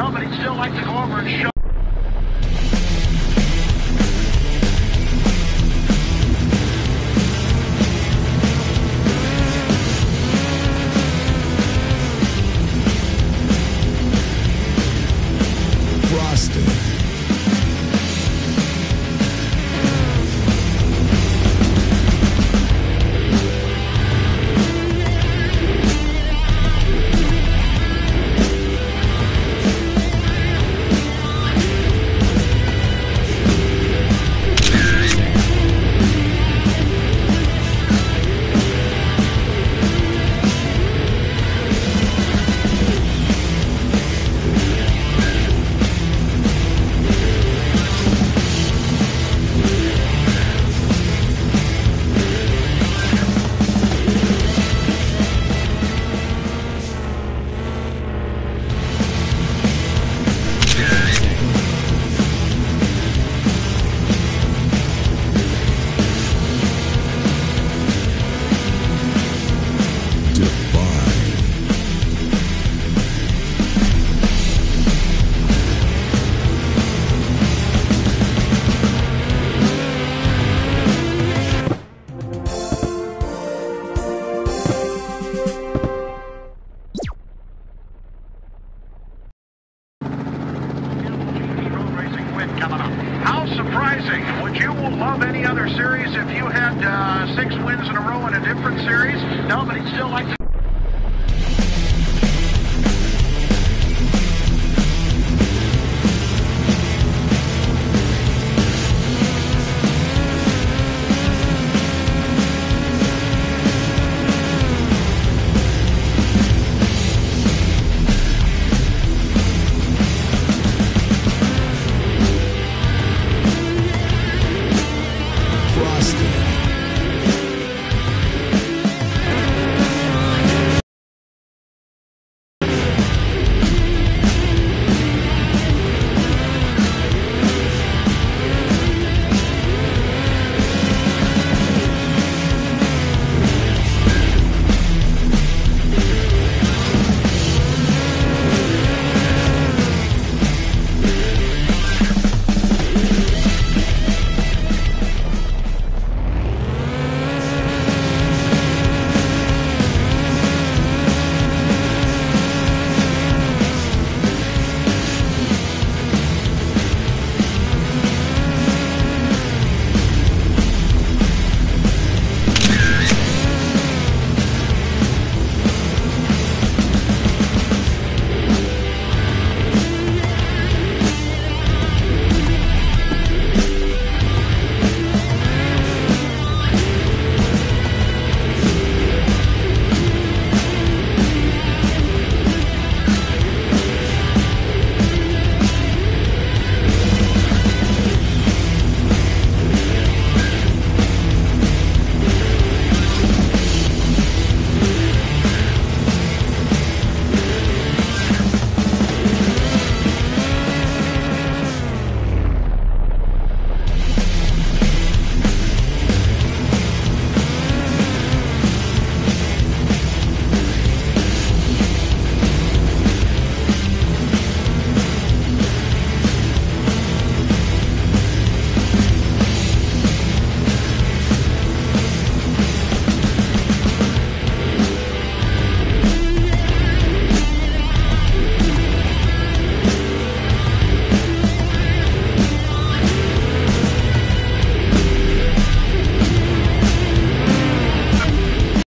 No, but he'd still like to go over and show. How surprising. Would you love any other series if you had uh, six wins in a row in a different series? No, but he'd still like to.